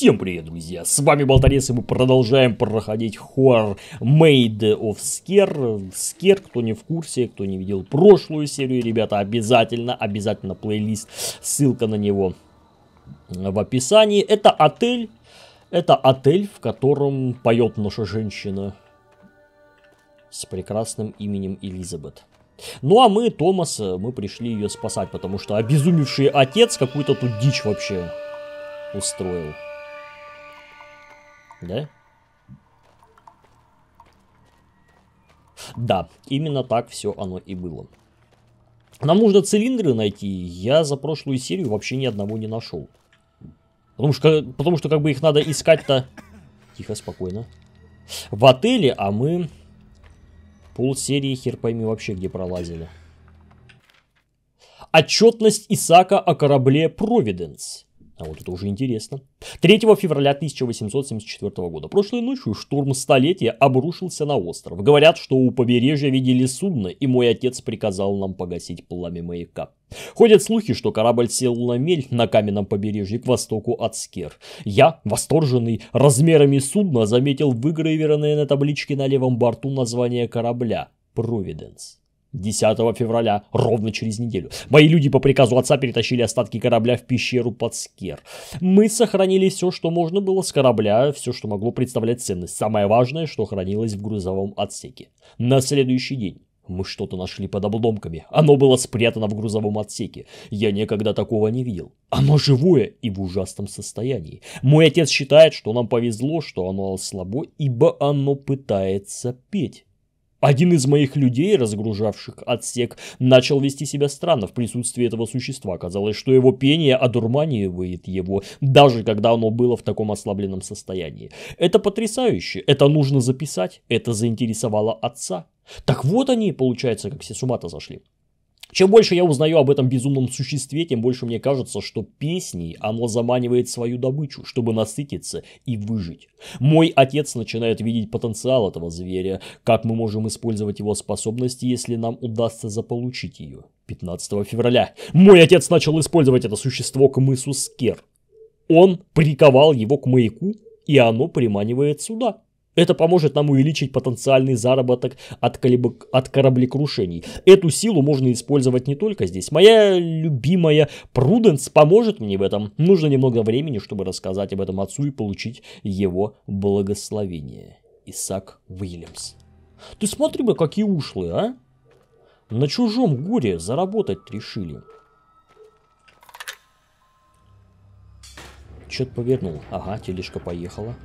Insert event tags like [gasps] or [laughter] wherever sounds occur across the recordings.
Всем привет, друзья! С вами Болторез, и мы продолжаем проходить хоррор Made of Scare. Scare, кто не в курсе, кто не видел прошлую серию, ребята, обязательно, обязательно плейлист, ссылка на него в описании. Это отель, это отель, в котором поет наша женщина с прекрасным именем Элизабет. Ну а мы, Томас, мы пришли ее спасать, потому что обезумевший отец какую-то тут дичь вообще устроил. Да? Да, именно так все оно и было. Нам нужно цилиндры найти. Я за прошлую серию вообще ни одного не нашел. Потому что, потому что как бы их надо искать-то... Тихо, спокойно. В отеле, а мы пол серии хер пойми вообще где пролазили. Отчетность Исака о корабле Провиденс. А вот это уже интересно. 3 февраля 1874 года. Прошлой ночью штурм столетия обрушился на остров. Говорят, что у побережья видели судно, и мой отец приказал нам погасить пламя маяка. Ходят слухи, что корабль сел на мель на каменном побережье к востоку от Скер. Я, восторженный размерами судна, заметил выгравированное на табличке на левом борту название корабля «Провиденс». 10 февраля, ровно через неделю. Мои люди по приказу отца перетащили остатки корабля в пещеру под Скер. Мы сохранили все, что можно было с корабля, все, что могло представлять ценность. Самое важное, что хранилось в грузовом отсеке. На следующий день. Мы что-то нашли под обломками. Оно было спрятано в грузовом отсеке. Я никогда такого не видел. Оно живое и в ужасном состоянии. Мой отец считает, что нам повезло, что оно слабо, ибо оно пытается петь. Один из моих людей, разгружавших отсек, начал вести себя странно в присутствии этого существа. Казалось, что его пение одурманивает его, даже когда оно было в таком ослабленном состоянии. Это потрясающе, это нужно записать, это заинтересовало отца. Так вот они, получается, как все с ума-то зашли. Чем больше я узнаю об этом безумном существе, тем больше мне кажется, что песней оно заманивает свою добычу, чтобы насытиться и выжить. Мой отец начинает видеть потенциал этого зверя, как мы можем использовать его способности, если нам удастся заполучить ее. 15 февраля мой отец начал использовать это существо к мысу Скер. Он приковал его к маяку, и оно приманивает сюда. Это поможет нам увеличить потенциальный заработок от, колеб... от кораблекрушений. Эту силу можно использовать не только здесь. Моя любимая Пруденс поможет мне в этом. Нужно немного времени, чтобы рассказать об этом отцу и получить его благословение. Исаак Уильямс. Ты смотри бы, какие ушлые, а? На чужом горе заработать решили. Чё-то повернул. Ага, тележка поехала.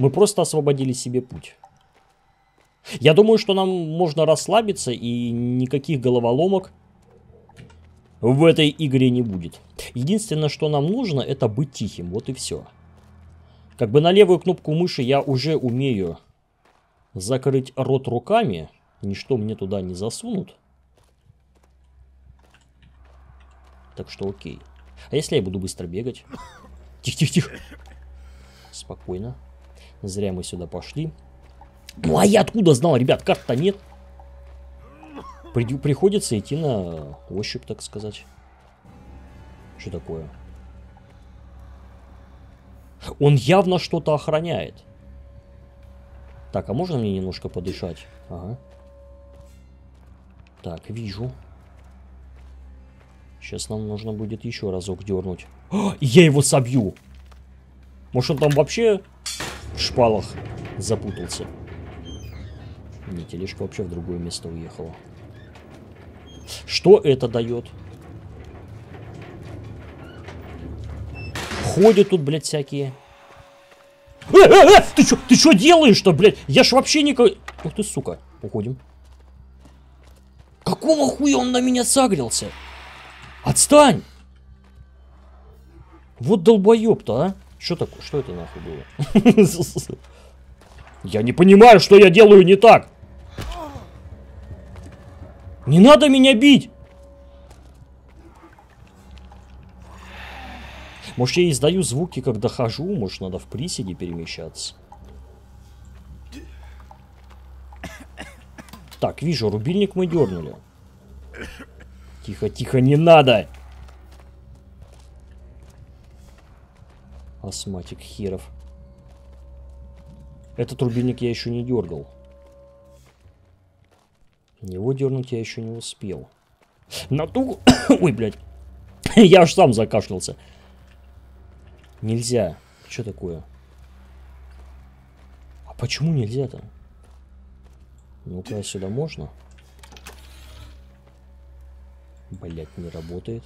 Мы просто освободили себе путь. Я думаю, что нам можно расслабиться и никаких головоломок в этой игре не будет. Единственное, что нам нужно, это быть тихим. Вот и все. Как бы на левую кнопку мыши я уже умею закрыть рот руками. Ничто мне туда не засунут. Так что окей. А если я буду быстро бегать? Тихо-тихо-тихо. Спокойно. Зря мы сюда пошли. Ну а я откуда знал, ребят, карт-то нет. При приходится идти на ощупь, так сказать. Что такое? Он явно что-то охраняет. Так, а можно мне немножко подышать? Ага. Так, вижу. Сейчас нам нужно будет еще разок дернуть. О, [gasps] я его собью! Может он там вообще шпалах запутался. Не, тележка вообще в другое место уехала. Что это дает? Ходят тут, блядь, всякие. Э, э, э! Ты что ты что делаешь-то, блядь? Я ж вообще никак... Ух ты, сука. Уходим. Какого хуя он на меня сагрился? Отстань! Вот долбоеб-то, а? Что такое? Что это нахуй было? [laughs] Я не понимаю, что я делаю не так. Не надо меня бить. Может, я издаю звуки, когда хожу? Может, надо в приседе перемещаться? Так, вижу, рубильник мы дернули. Тихо, тихо, не надо. Астматик херов. Этот рубильник я еще не дергал. Его дернуть я еще не успел. На ту... [coughs] Ой, блядь. [coughs] я аж сам закашлялся. Нельзя. Что такое? А почему нельзя-то? Ну-ка, сюда можно? Блять, не работает.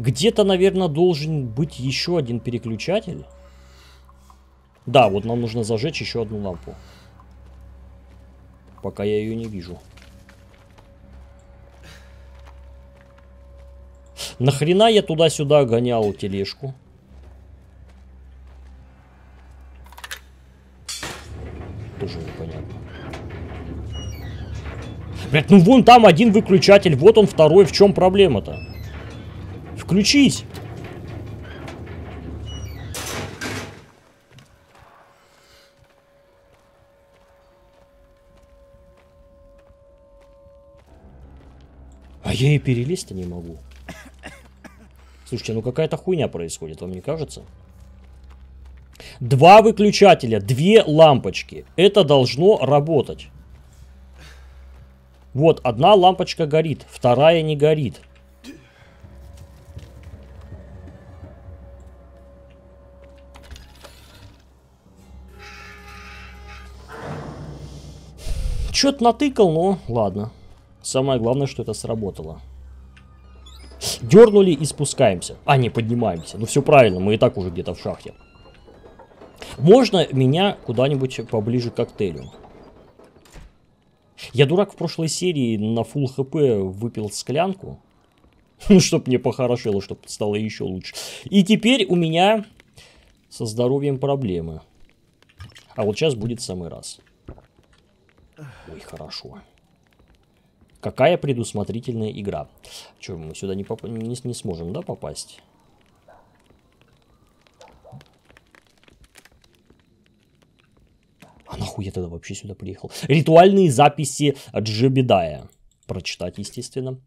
Где-то, наверное, должен быть еще один переключатель. Да, вот нам нужно зажечь еще одну лампу. Пока я ее не вижу. Нахрена я туда-сюда гонял тележку? Тоже непонятно. Блять, ну вон там один выключатель, вот он второй. В чем проблема-то? Включись! А я и перелезть-то не могу. Слушайте, ну какая-то хуйня происходит, вам не кажется? Два выключателя, две лампочки. Это должно работать. Вот, одна лампочка горит, вторая не горит. Чё-то натыкал, но ладно. Самое главное, что это сработало. Дернули и спускаемся. А, не, поднимаемся. Ну, все правильно, мы и так уже где-то в шахте. Можно меня куда-нибудь поближе к коктейлю. Я дурак в прошлой серии на full хп выпил склянку. [laughs] Ну, чтоб мне похорошело, чтоб стало еще лучше. И теперь у меня со здоровьем проблемы. А вот сейчас будет самый раз. Ой, хорошо. Какая предусмотрительная игра. Че, мы сюда не, поп... не, не сможем, да, попасть? А нахуй я тогда вообще сюда приехал? Ритуальные записи Джебедая. Прочитать, естественно.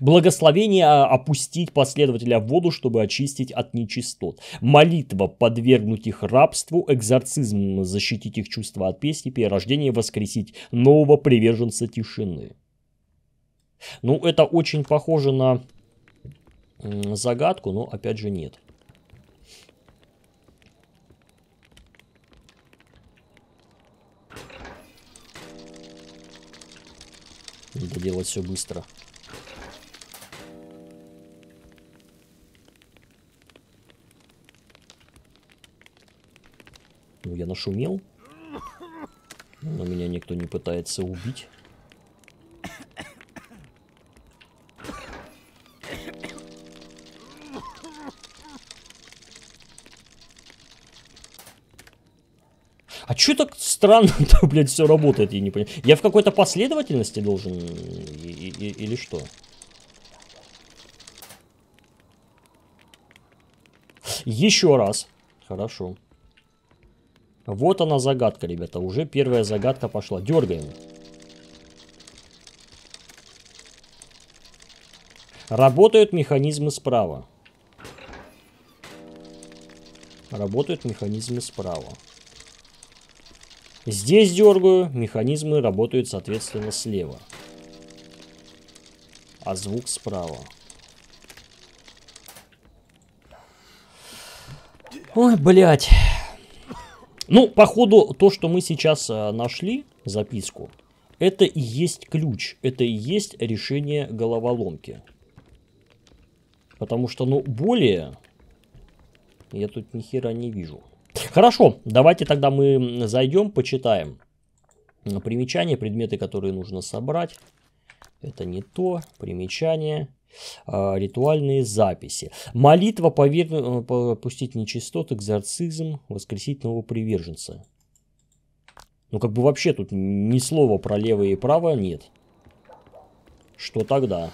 Благословение опустить последователя в воду, чтобы очистить от нечистот. Молитва подвергнуть их рабству, экзорцизм защитить их чувства от песни, перерождение воскресить нового приверженца тишины. Ну, это очень похоже на загадку, но опять же нет. Надо делать все быстро. Ну, я нашумел. Но меня никто не пытается убить. А что так странно-то, [laughs] блядь, все работает, я не понимаю. Я в какой-то последовательности должен или что? Еще раз. Хорошо. Вот она загадка, ребята. Уже первая загадка пошла. Дергаем. Работают механизмы справа. Работают механизмы справа. Здесь дергаю, механизмы работают, соответственно, слева. А звук справа. Ой, блядь. Ну, походу, то, что мы сейчас а, нашли, записку, это и есть ключ, это и есть решение головоломки. Потому что, ну, более я тут ни хера не вижу. Хорошо, давайте тогда мы зайдем, почитаем примечания, предметы, которые нужно собрать. Это не то, примечания, а, ритуальные записи. Молитва, повер... Э, попустить нечистот, экзорцизм, воскресить нового приверженца. Ну, как бы вообще тут ни слова про левое и правое нет. Что тогда?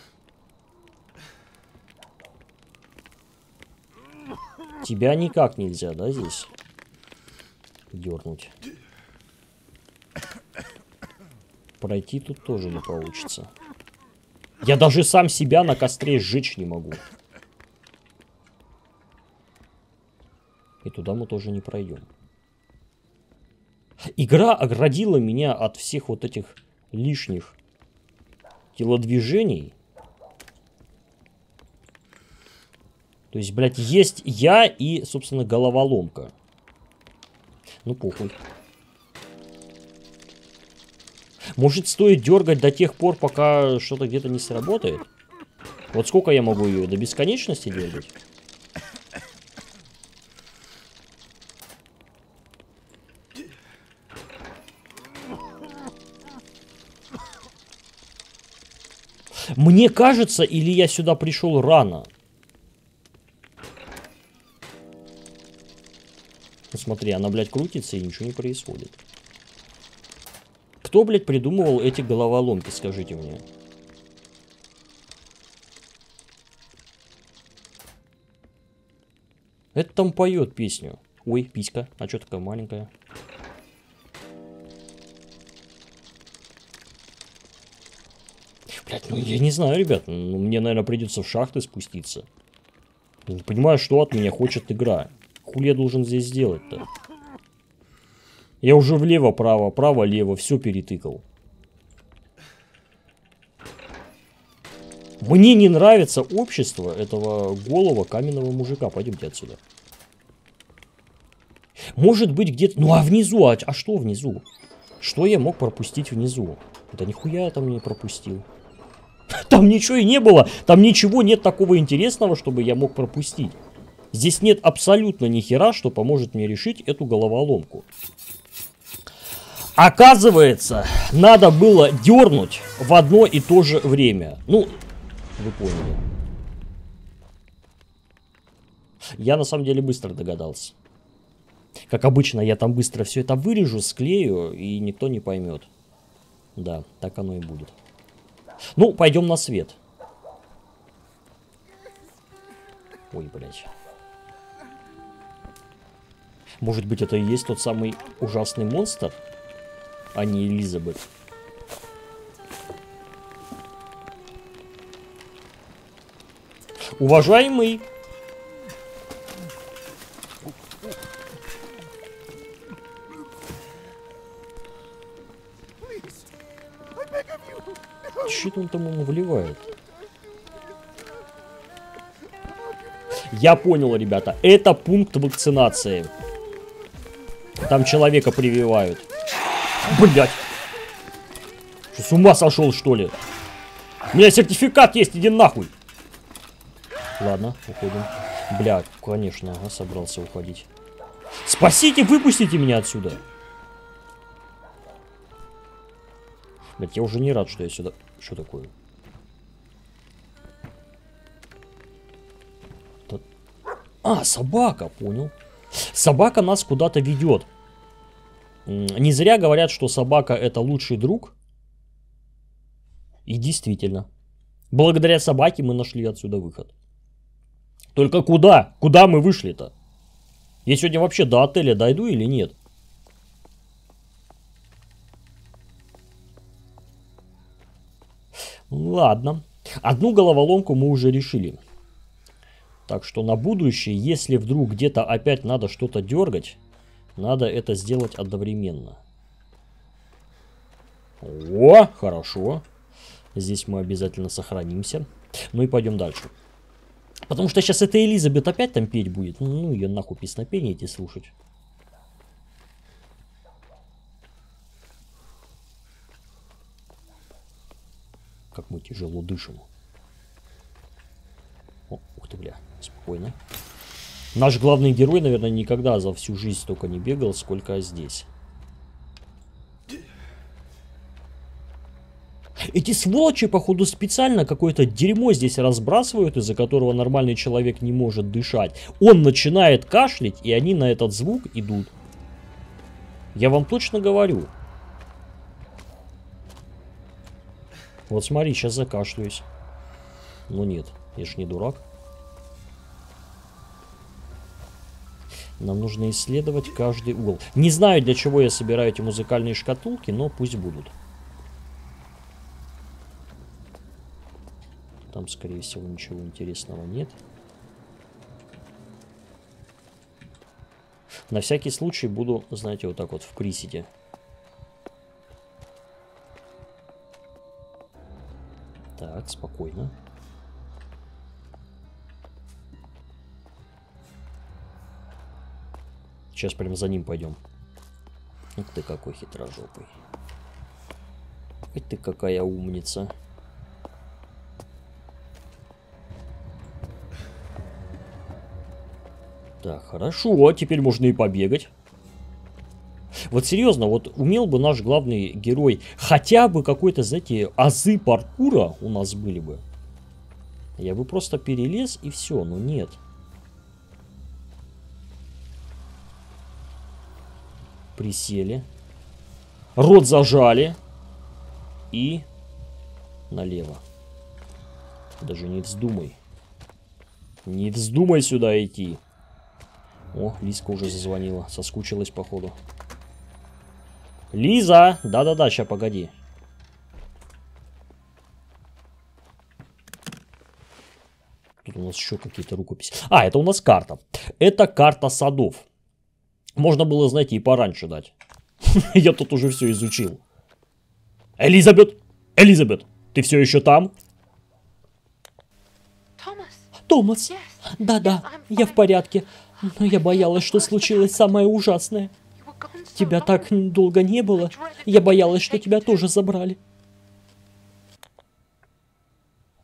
Тебя никак нельзя, да, здесь? дернуть. Пройти тут тоже не получится. Я даже сам себя на костре сжечь не могу. туда мы тоже не пройдем. Игра оградила меня от всех вот этих лишних телодвижений. То есть, блядь, есть я и, собственно, головоломка. Ну, похуй. Может, стоит дергать до тех пор, пока что-то где-то не сработает? Вот сколько я могу ее до бесконечности дергать? Мне кажется, или я сюда пришел рано? Смотри, она, блядь, крутится и ничего не происходит. Кто, блядь, придумывал эти головоломки, скажите мне? Это там поет песню. Ой, писька. А что такая маленькая? Блять, ну я не знаю, ребят. Ну, мне, наверное, придется в шахты спуститься. Не понимаю, что от меня хочет игра. Хули я должен здесь сделать-то? Я уже влево-право, право-лево, все перетыкал. Мне не нравится общество этого голого каменного мужика. Пойдемте отсюда. Может быть где-то... Ну а внизу? А, а что внизу? Что я мог пропустить внизу? Да нихуя я там не пропустил. [laughs] Там ничего и не было. Там ничего нет такого интересного, чтобы я мог пропустить. Здесь нет абсолютно ни хера, что поможет мне решить эту головоломку. Оказывается, надо было дернуть в одно и то же время. Ну, вы поняли. Я на самом деле быстро догадался. Как обычно, я там быстро все это вырежу, склею, и никто не поймет. Да, так оно и будет. Ну, пойдем на свет. Ой, блядь. Может быть, это и есть тот самый ужасный монстр? А не Элизабет. Уважаемый. Что он там ему вливает? Я понял, ребята. Это пункт вакцинации. Там человека прививают. Блять. С ума сошел, что ли? У меня сертификат есть, иди нахуй. Ладно, уходим. Бля, конечно, ага, собрался уходить. Спасите, выпустите меня отсюда. Блять, я уже не рад, что я сюда... Что такое? А, собака, понял. Собака нас куда-то ведет. Не зря говорят, что собака это лучший друг. И действительно. Благодаря собаке мы нашли отсюда выход. Только куда? Куда мы вышли-то? Я сегодня вообще до отеля дойду или нет? Ладно. Одну головоломку мы уже решили. Так что на будущее, если вдруг где-то опять надо что-то дергать, надо это сделать одновременно. О, хорошо. Здесь мы обязательно сохранимся. Ну и пойдем дальше. Потому что сейчас эта Элизабет опять там петь будет. Ну, ее нахуй песнопение эти слушать. Как мы тяжело дышим. О, ух ты, бля, спокойно. Наш главный герой, наверное, никогда за всю жизнь столько не бегал, сколько здесь. Эти сволочи, походу, специально какое-то дерьмо здесь разбрасывают, из-за которого нормальный человек не может дышать. Он начинает кашлять, и они на этот звук идут. Я вам точно говорю. Вот смотри, сейчас закашляюсь. Ну нет, я ж не дурак. Нам нужно исследовать каждый угол. Не знаю, для чего я собираю эти музыкальные шкатулки, но пусть будут. Там, скорее всего, ничего интересного нет. На всякий случай буду, знаете, вот так вот в приседе. Так, спокойно. Сейчас прям за ним пойдем. Ух ты какой хитрожопый. Ой ты какая умница. Так, хорошо, теперь можно и побегать. Вот серьезно, вот умел бы наш главный герой хотя бы какой-то, знаете, азы паркура у нас были бы. Я бы просто перелез и все, но нет. Присели. Рот зажали. И налево. Даже не вздумай. Не вздумай сюда идти. О, Лизка уже зазвонила. Соскучилась, походу. Лиза! Да-да-да, сейчас погоди. Тут у нас еще какие-то рукописи. А, это у нас карта. Это карта садов. Можно было, знаете, и пораньше дать. [laughs] Я тут уже все изучил. Элизабет! Элизабет! Ты все еще там? Томас! Да-да, я в порядке. Но я боялась, что случилось самое ужасное. Тебя так долго не было. Я боялась, что тебя тоже забрали.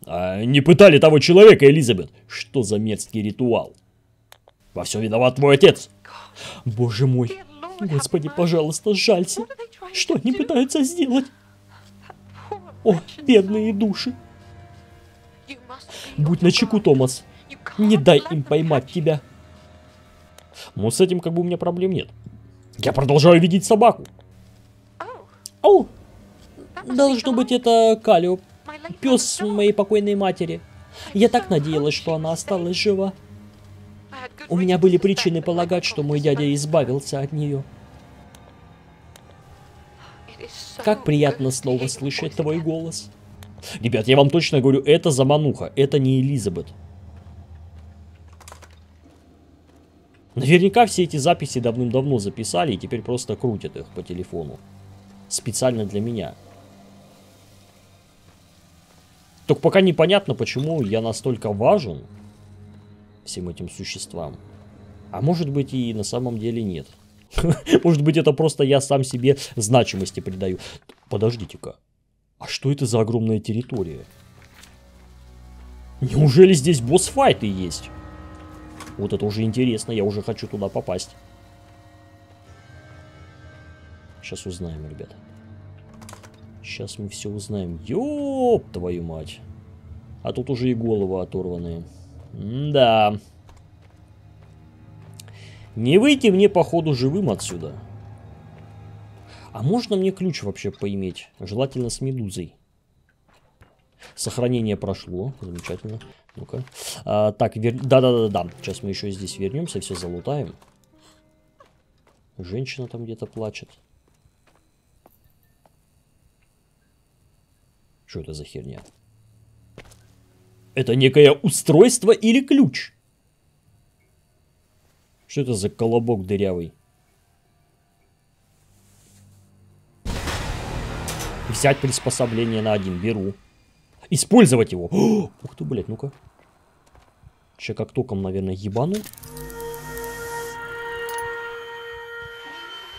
А не пытали того человека, Элизабет? Что за мерзкий ритуал? Во всем виноват твой отец. Боже мой. Господи, пожалуйста, жалься. Что они пытаются сделать? О, бедные души. Будь начеку, Томас. Не дай им поймать тебя. Но с этим как бы у меня проблем нет. Я продолжаю видеть собаку. О, должно быть это Калио, пес моей покойной матери. Я так надеялась, что она осталась жива. У меня были причины полагать, что мой дядя избавился от нее. Как приятно снова слышать твой голос. Ребят, я вам точно говорю, это замануха, это не Элизабет. Наверняка все эти записи давным-давно записали и теперь просто крутят их по телефону. Специально для меня. Только пока непонятно, почему я настолько важен всем этим существам. А может быть и на самом деле нет. [laughs] Может быть это просто я сам себе значимости придаю. Подождите-ка. А что это за огромная территория? Неужели здесь босс-файты есть? Вот это уже интересно, я уже хочу туда попасть. Сейчас узнаем, ребята. Сейчас мы все узнаем. Ёп, твою мать. А тут уже и головы оторванные. Да. Не выйти мне, походу, живым отсюда. А можно мне ключ вообще поиметь? Желательно с медузой. Сохранение прошло. Замечательно. Ну-ка. А, так, да-да-да-да. Сейчас мы еще здесь вернемся, все залутаем. Женщина там где-то плачет. Что это за херня? Это некое устройство или ключ? Что это за колобок дырявый? Взять приспособление на один. Беру. Использовать его. О, [gasps] ух ты, блядь, ну-ка. Сейчас как током, наверное, ебану.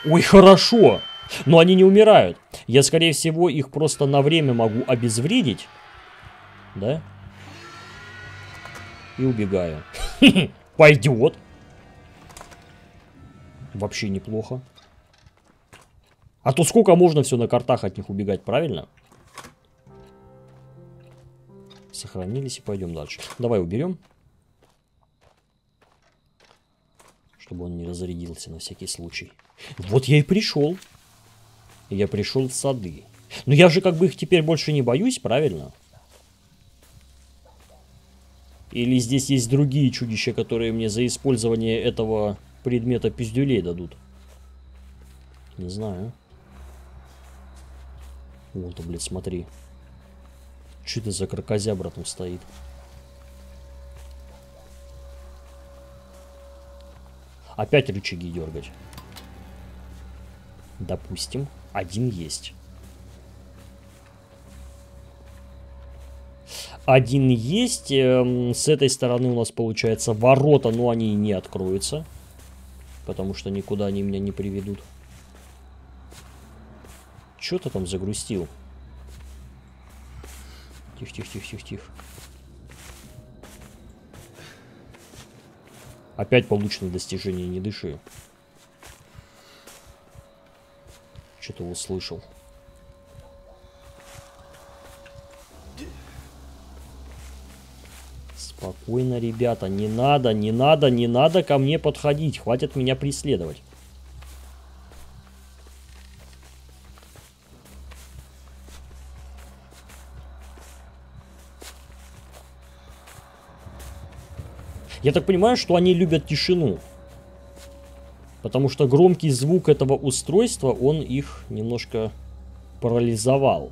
Ой, хорошо. Но они не умирают. Я, скорее всего, их просто на время могу обезвредить. Да? И убегаю. [laughs] Пойдет. Вообще неплохо. А то сколько можно все на картах от них убегать, правильно? Сохранились и пойдем дальше. Давай уберем. Чтобы он не разрядился на всякий случай. Вот я и пришел. Я пришел в сады. Но я же как бы их теперь больше не боюсь, правильно? Или здесь есть другие чудища, которые мне за использование этого предмета пиздюлей дадут? Не знаю. Вон-то, блядь, смотри. Что это за крокозябра там стоит? Опять рычаги дергать. Допустим, один есть. Один есть. Эм, с этой стороны у нас получается ворота, но они не откроются. Потому что никуда они меня не приведут. Что ты там загрустил? Тихо, тихо, тихо, тихо, тихо. Опять получено достижение, не дыши. Что-то услышал. Спокойно, ребята, не надо, не надо, не надо ко мне подходить. Хватит меня преследовать. Я так понимаю, что они любят тишину. Потому что громкий звук этого устройства, он их немножко парализовал.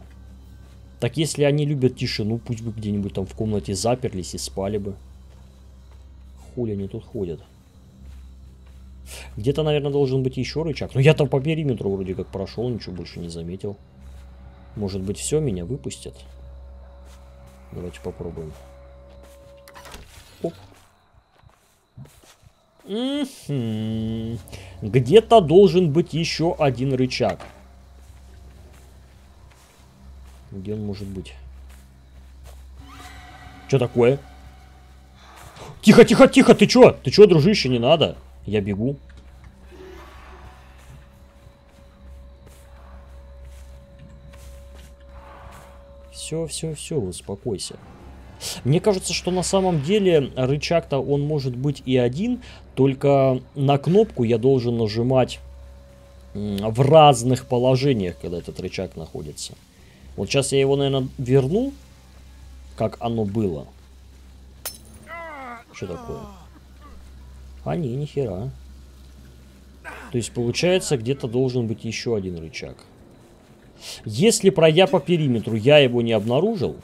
Так если они любят тишину, пусть бы где-нибудь там в комнате заперлись и спали бы. Хули они тут ходят. Где-то, наверное, должен быть еще рычаг. Но я там по периметру вроде как прошел, ничего больше не заметил. Может быть, все, меня выпустят? Давайте попробуем. Оп. Где-то должен быть еще один рычаг. Где он может быть? Что такое? Тихо, тихо, тихо, ты чё? Ты чё, дружище, не надо? Я бегу. Все, все, все, успокойся. Мне кажется, что на самом деле рычаг-то он может быть и один, только на кнопку я должен нажимать в разных положениях, когда этот рычаг находится. Вот сейчас я его, наверное, верну, как оно было. Что такое? А не, нихера. То есть получается где-то должен быть еще один рычаг. Если пройдя по периметру я его не обнаружил,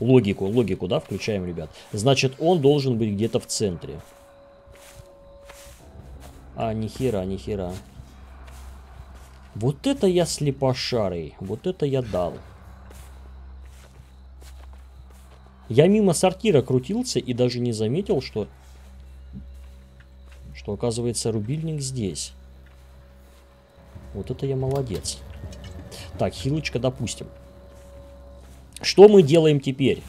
Логику, логику, да, включаем, ребят. Значит, он должен быть где-то в центре. А, нихера, нихера. Вот это я слепошарый. Вот это я дал. Я мимо сортира крутился и даже не заметил, что... Что, оказывается, рубильник здесь. Вот это я молодец. Так, хилочка, допустим. Что мы делаем теперь?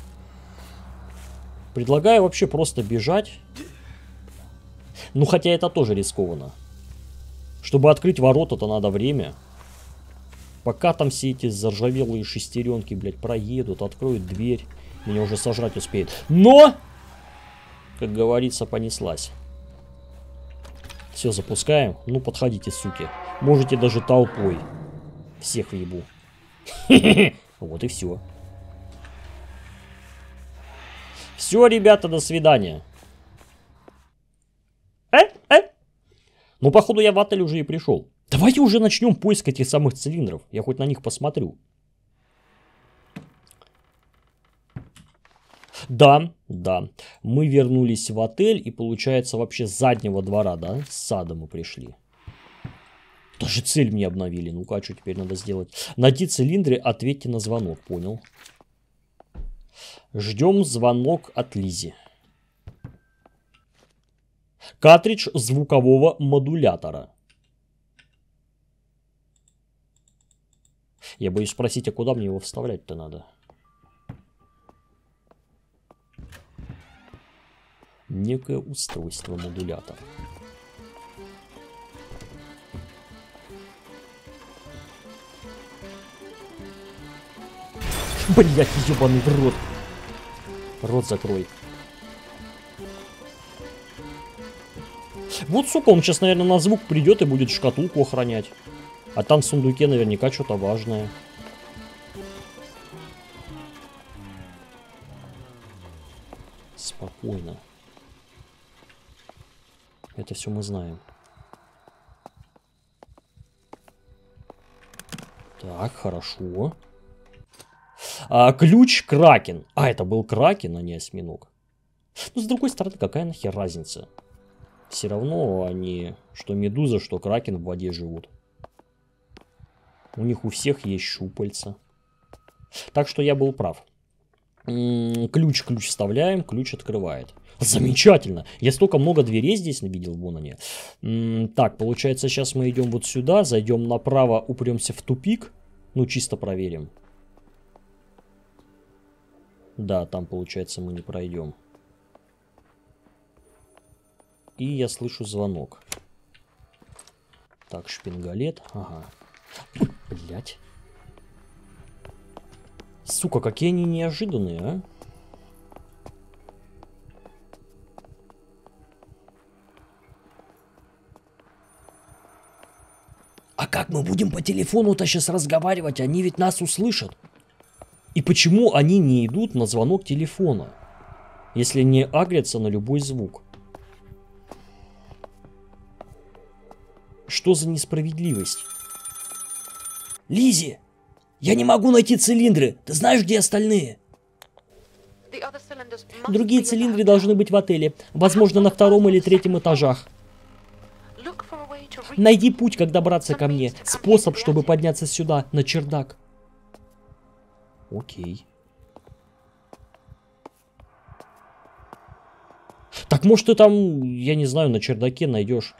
Предлагаю вообще просто бежать. Ну, хотя это тоже рискованно. Чтобы открыть ворота-то надо время. Пока там все эти заржавелые шестеренки, блядь, проедут, откроют дверь. Меня уже сожрать успеет. Но! Как говорится, понеслась. Все, запускаем. Ну, подходите, суки. Можете даже толпой. Всех въебу. [laughs] Вот и все. Все, ребята, до свидания. Э? Э? Ну, походу, я в отель уже и пришел. Давайте уже начнем поиск этих самых цилиндров. Я хоть на них посмотрю. Да, да. Мы вернулись в отель и получается вообще с заднего двора, да? С сада мы пришли. Даже цель мне обновили. Ну-ка, а что теперь надо сделать? Найти цилиндры, ответьте на звонок. Понял. Ждем звонок от Лизи. Картридж звукового модулятора. Я боюсь спросить, а куда мне его вставлять-то надо? Некое устройство модулятор. Блять, ебаный в рот. Рот закрой. Вот, сука, он сейчас, наверное, на звук придет и будет шкатулку охранять. А там в сундуке наверняка что-то важное. Спокойно. Это все мы знаем. Так, хорошо. А, ключ Кракен. А, это был Кракен, а не осьминог. Ну, с другой стороны, какая нахер разница? Все равно они, что медуза, что кракен в воде живут. У них у всех есть щупальца. Так что я был прав. Ключ, ключ вставляем, ключ открывает. Замечательно. Я столько много дверей здесь видел, вон они. Так, получается, сейчас мы идем вот сюда, зайдем направо, упремся в тупик. Ну, чисто проверим. Да, там, получается, мы не пройдем. И я слышу звонок. Так, шпингалет. Ага. Блять. Сука, какие они неожиданные, а? А как мы будем по телефону-то сейчас разговаривать? Они ведь нас услышат. И почему они не идут на звонок телефона, если не агрятся на любой звук? Что за несправедливость? Лизи, я не могу найти цилиндры. Ты знаешь, где остальные? Другие цилиндры должны быть в отеле. Возможно, на втором или третьем этажах. Найди путь, как добраться ко мне. Способ, чтобы подняться сюда, на чердак. Окей. Так может ты там, я не знаю, на чердаке найдешь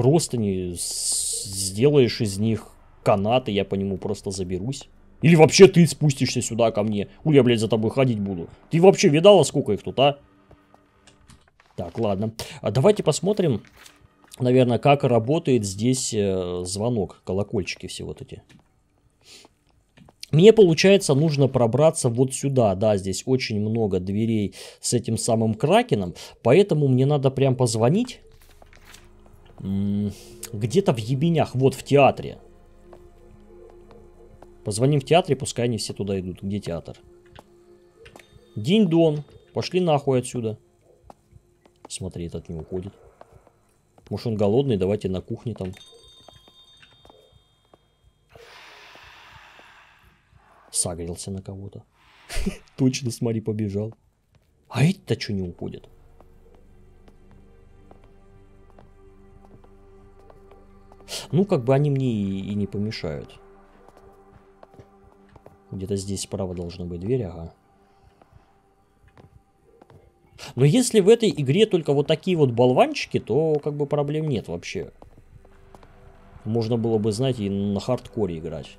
просто не сделаешь из них канаты, я по нему просто заберусь. Или вообще ты спустишься сюда ко мне. Уля, я, блядь, за тобой ходить буду. Ты вообще видала, сколько их тут, а? Так, ладно. А давайте посмотрим наверное, как работает здесь э, звонок, колокольчики все вот эти. Мне, получается, нужно пробраться вот сюда. Да, здесь очень много дверей с этим самым кракеном. Поэтому мне надо прям позвонить. Где-то в ебенях, вот в театре. Позвоним в театре, пускай они все туда идут. Где театр? День-дон. Пошли нахуй отсюда. Смотри, этот не уходит. Может он голодный, давайте на кухне там. Сагрился на кого-то. [laughs] Точно, смотри, побежал. А это что не уходит? Ну, как бы они мне и, и не помешают. Где-то здесь справа должна быть дверь, ага. Но если в этой игре только вот такие вот болванчики, то как бы проблем нет вообще. Можно было бы, знаете, и на хардкоре играть.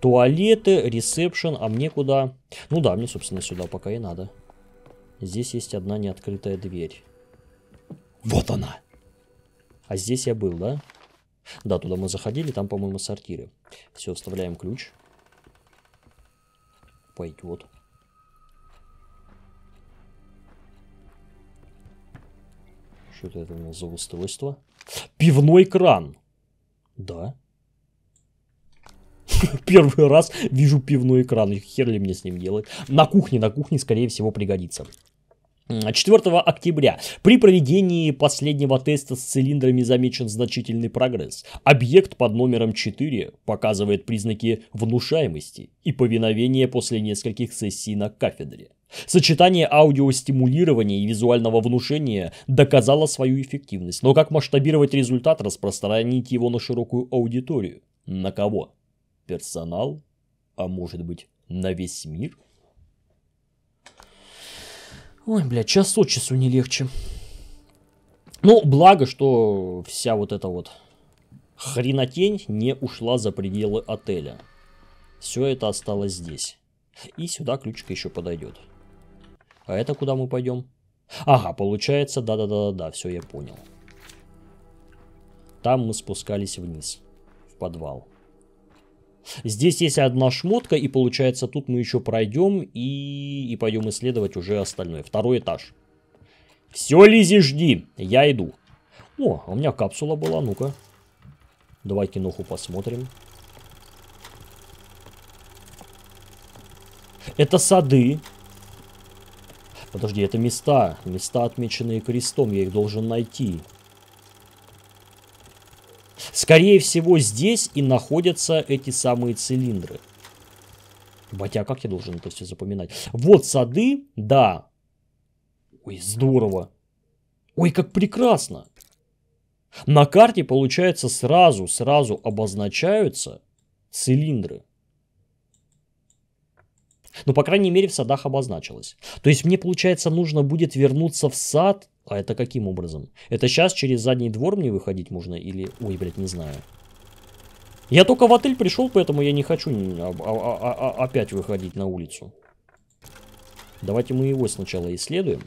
Туалеты, ресепшн, а мне куда? Ну да, мне, собственно, сюда пока и надо. Здесь есть одна неоткрытая дверь. Вот она! А здесь я был, да? Да, туда мы заходили, там, по-моему, сортиры. Все, вставляем ключ. Пойдет. Что это у нас за устройство? Пивной кран. Да. [laughs] Первый раз вижу пивной экран. Хер ли мне с ним делать? На кухне, на кухне, скорее всего, пригодится. 4 октября при проведении последнего теста с цилиндрами замечен значительный прогресс. Объект под номером 4 показывает признаки внушаемости и повиновения после нескольких сессий на кафедре. Сочетание аудиостимулирования и визуального внушения доказало свою эффективность, но как масштабировать результат, распространить его на широкую аудиторию? На кого? Персонал? А может быть, на весь мир? Ой, бля, час от часу не легче. Ну, благо, что вся вот эта вот хренотень не ушла за пределы отеля. Все это осталось здесь. И сюда ключка еще подойдет. А это куда мы пойдем? Ага, получается, да-да-да-да, все, я понял. Там мы спускались вниз, в подвал. Здесь есть одна шмотка, и получается, тут мы еще пройдем и, и пойдем исследовать уже остальное. Второй этаж. Все, Лизи, жди, я иду. О, у меня капсула была, ну-ка. Давай киноху посмотрим. Это сады. Подожди, это места. Места, отмеченные крестом. Я их должен найти. Скорее всего, здесь и находятся эти самые цилиндры. Батя, как я должен это все запоминать? Вот сады, да. Ой, здорово. Ой, как прекрасно! На карте, получается, сразу, сразу обозначаются цилиндры. Ну, по крайней мере, в садах обозначилось. То есть мне, получается, нужно будет вернуться в сад. А это каким образом? Это сейчас через задний двор мне выходить можно или... Ой, блядь, не знаю. Я только в отель пришел, поэтому я не хочу а, а, а, опять выходить на улицу. Давайте мы его сначала исследуем.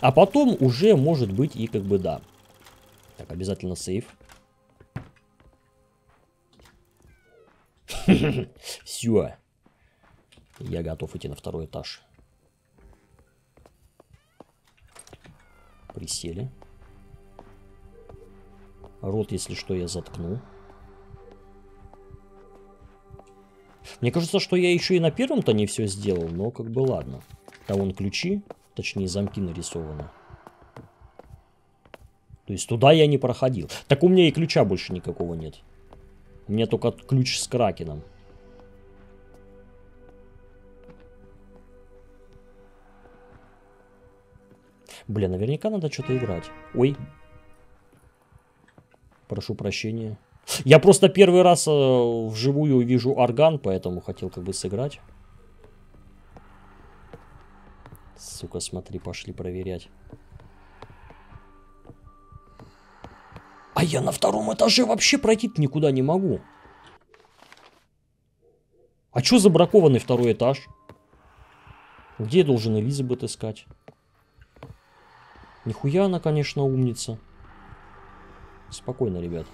А потом уже может быть и как бы да. Так, обязательно сейф. [laughs] Все. Я готов идти на второй этаж. Присели. Рот, если что, я заткну. Мне кажется, что я еще и на первом-то не все сделал, но как бы ладно. Там вон ключи, точнее замки нарисованы. То есть туда я не проходил. Так у меня и ключа больше никакого нет. У меня только ключ с кракеном. Бля, наверняка надо что-то играть. Ой. Прошу прощения. Я просто первый раз э, вживую вижу орган, поэтому хотел как бы сыграть. Сука, смотри, пошли проверять. А я на втором этаже вообще пройти никуда не могу. А чё за бракованный второй этаж? Где я должен Элизабет искать? Нихуя она, конечно, умница. Спокойно, ребят.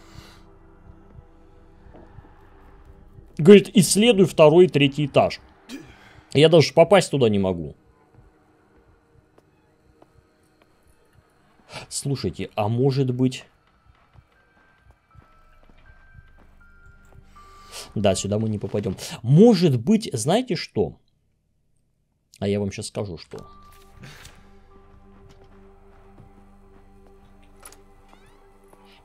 Говорит, исследуй второй и третий этаж. Я даже попасть туда не могу. Слушайте, а может быть... Да, сюда мы не попадем. Может быть, знаете что? А я вам сейчас скажу, что.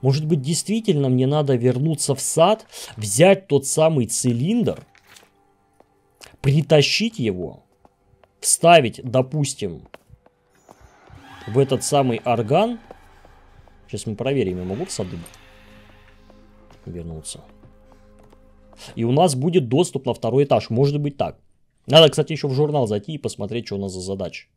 Может быть, действительно мне надо вернуться в сад, взять тот самый цилиндр, притащить его, вставить, допустим, в этот самый орган. Сейчас мы проверим, я могу в саду вернуться. И у нас будет доступ на второй этаж. Может быть так. Надо, кстати, еще в журнал зайти и посмотреть, что у нас за задача.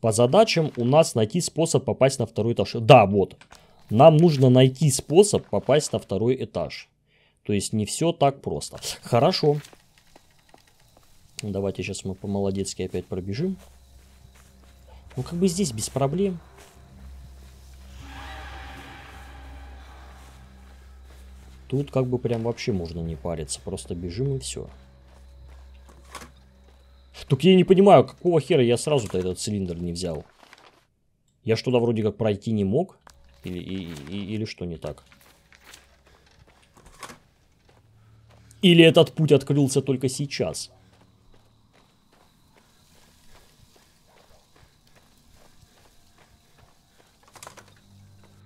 По задачам у нас найти способ попасть на второй этаж. Да, вот. Нам нужно найти способ попасть на второй этаж. То есть не все так просто. Хорошо. Давайте сейчас мы по-молодецки опять пробежим. Ну, как бы здесь без проблем. Тут как бы прям вообще можно не париться. Просто бежим и все. Только я не понимаю, какого хера я сразу-то этот цилиндр не взял. Я что-то вроде как пройти не мог? Или, и, и, или что не так? Или этот путь открылся только сейчас?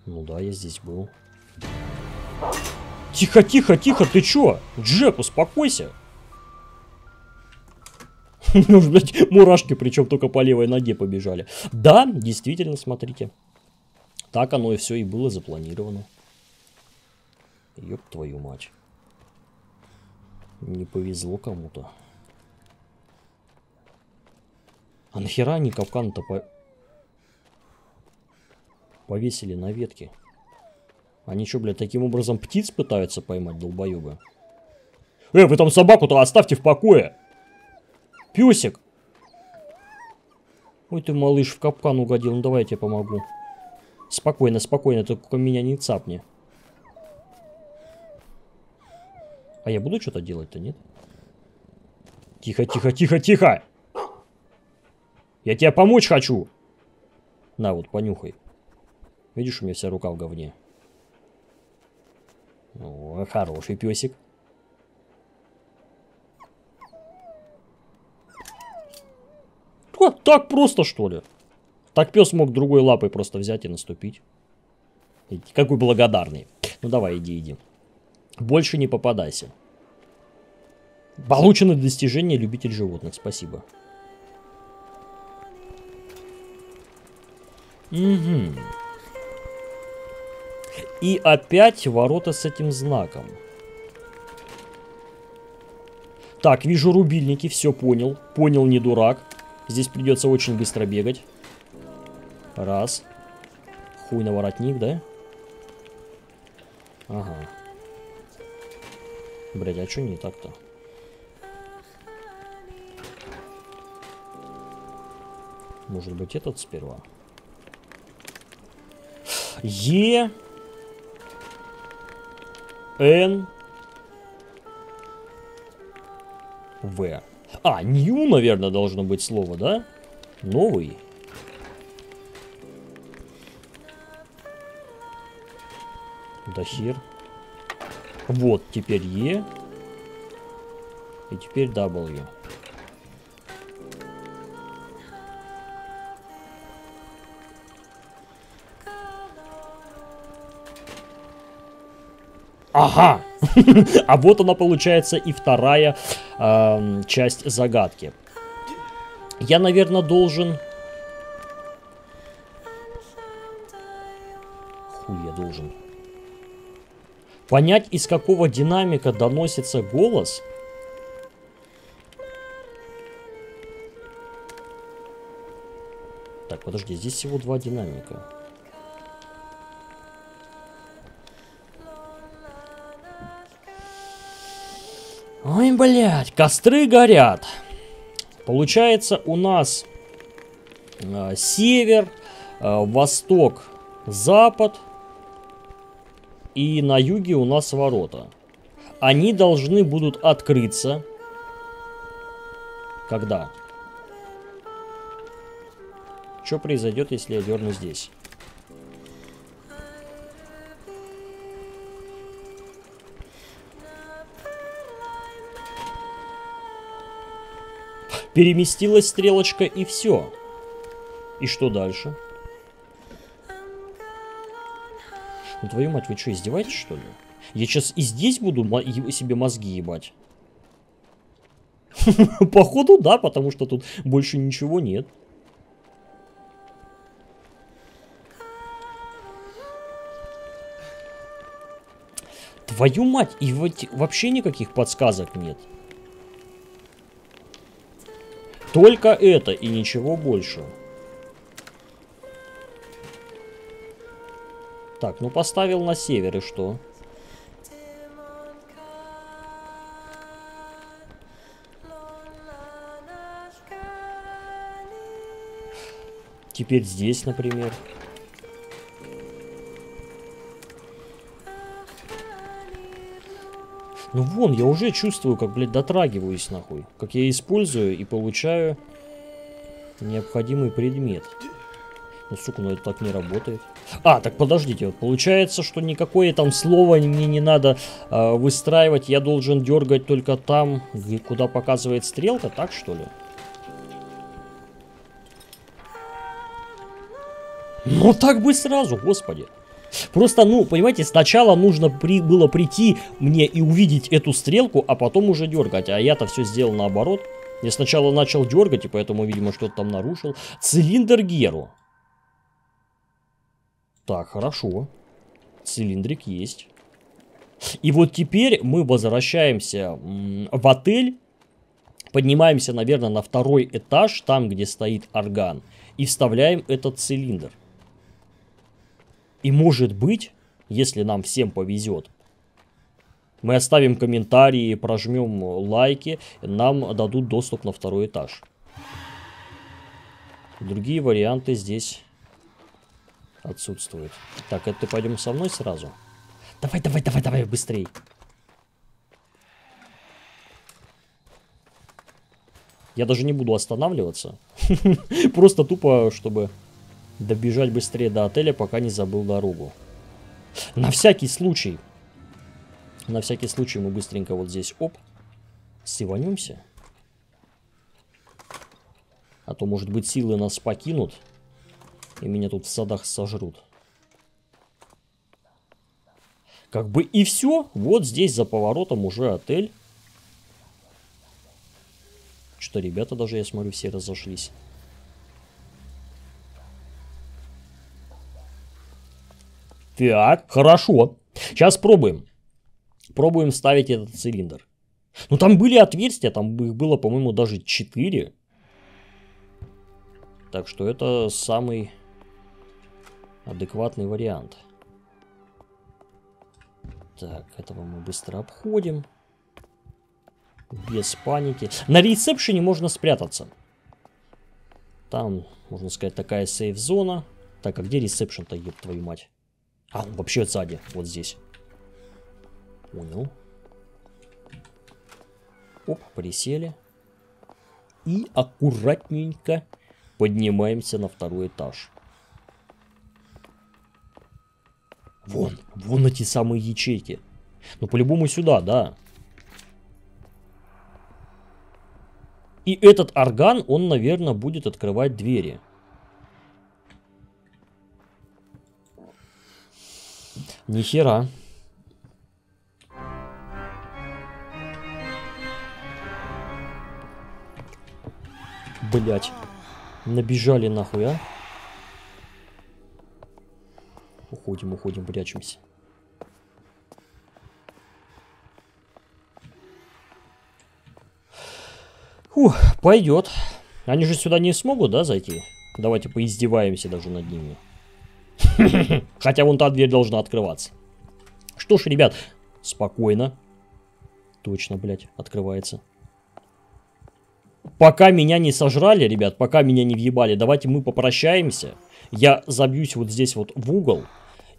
Ну да, я здесь был. Тихо, тихо, тихо, ты чё? Джек, успокойся. [laughs] Ну, блядь, мурашки, причем только по левой ноге побежали. Да, действительно, смотрите. Так оно и все и было запланировано. Ёб твою мать. Не повезло кому-то. А нахера они капкан-то по... повесили на ветке? Они что, блядь, таким образом птиц пытаются поймать, долбоебы? Э, вы там собаку-то оставьте в покое! Песик! Ой ты, малыш, в капкан угодил. Ну давай я тебе помогу. Спокойно, спокойно, только меня не цапни. А я буду что-то делать-то, нет? Тихо, тихо, тихо, тихо! Я тебе помочь хочу! На, вот, понюхай. Видишь, у меня вся рука в говне. О, хороший песик. Вот так просто, что ли? Так пес мог другой лапой просто взять и наступить. Какой благодарный. Ну давай, иди, иди. Больше не попадайся. Получено достижение любитель животных. Спасибо. Угу. И опять ворота с этим знаком. Так, вижу рубильники, все понял. Понял, не дурак. Здесь придется очень быстро бегать. Раз. Хуй на воротник, да? Ага. Блять, а что не так-то? Может быть этот сперва? Е. Н. В. А, new, наверное, должно быть слово, да? Новый. Да хер. Вот, теперь Е. И теперь W. Ага! А вот она получается и вторая э, часть загадки. Я, наверное, должен... Хуй я должен. Понять, из какого динамика доносится голос. Так, подожди, здесь всего два динамика. Блядь, костры горят. Получается у нас э, север, э, восток, запад. И на юге у нас ворота. Они должны будут открыться. Когда? Что произойдет, если я дерну здесь? Переместилась стрелочка и все. И что дальше? Ну твою мать, вы что, издеваетесь что ли? Я сейчас и здесь буду себе мозги ебать. [laughs] Походу да, потому что тут больше ничего нет. Твою мать, и вообще никаких подсказок нет. Только это и ничего больше. Так, ну поставил на север и что? Теперь здесь, например. Ну вон, я уже чувствую, как, блядь, дотрагиваюсь нахуй. Как я использую и получаю необходимый предмет. Ну, сука, ну это так не работает. А, так подождите, вот получается, что никакое там слово мне не надо э, выстраивать. Я должен дергать только там, где, куда показывает стрелка, так что ли? Ну так бы сразу, господи. Просто, ну, понимаете, сначала нужно при, было прийти мне и увидеть эту стрелку, а потом уже дергать. А я-то все сделал наоборот. Я сначала начал дергать, и поэтому, видимо, что-то там нарушил. Цилиндр Геру. Так, хорошо. Цилиндрик есть. И вот теперь мы возвращаемся в отель. Поднимаемся, наверное, на второй этаж, там, где стоит орган. И вставляем этот цилиндр. И может быть, если нам всем повезет, мы оставим комментарии, прожмем лайки, нам дадут доступ на второй этаж. Другие варианты здесь отсутствуют. Так, это ты пойдем со мной сразу? Давай, давай, давай, давай, быстрей. Я даже не буду останавливаться. [laughs] Просто тупо, чтобы добежать быстрее до отеля, пока не забыл дорогу. На всякий случай. На всякий случай мы быстренько вот здесь, оп, сиванемся. А то, может быть, силы нас покинут, и меня тут в садах сожрут. Как бы и все. Вот здесь за поворотом уже отель. Что ребята даже, я смотрю, все разошлись. Так, хорошо. Сейчас пробуем. Пробуем ставить этот цилиндр. Ну там были отверстия, там их было, по-моему, даже 4. Так что это самый адекватный вариант. Так, этого мы быстро обходим. Без паники. На ресепшене можно спрятаться. Там, можно сказать, такая сейф-зона. Так, а где ресепшн-то, еб твою мать? А, вообще сзади, вот здесь. Понял. Оп, присели. И аккуратненько поднимаемся на второй этаж. Вон, вон эти самые ячейки. Ну, по-любому сюда, да. И этот орган, он, наверное, будет открывать двери. Нихера. Блять. Набежали нахуй, а? Уходим, уходим, прячемся. Фух, пойдет. Они же сюда не смогут, да, зайти? Давайте поиздеваемся даже над ними. [laughs] Хотя вон та дверь должна открываться. Что ж, ребят, спокойно. Точно, блядь, открывается. Пока меня не сожрали, ребят, пока меня не въебали, давайте мы попрощаемся. Я забьюсь вот здесь вот в угол.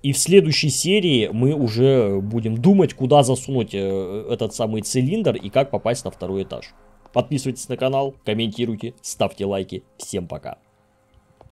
И в следующей серии мы уже будем думать, куда засунуть э, этот самый цилиндр и как попасть на второй этаж. Подписывайтесь на канал, комментируйте, ставьте лайки. Всем пока.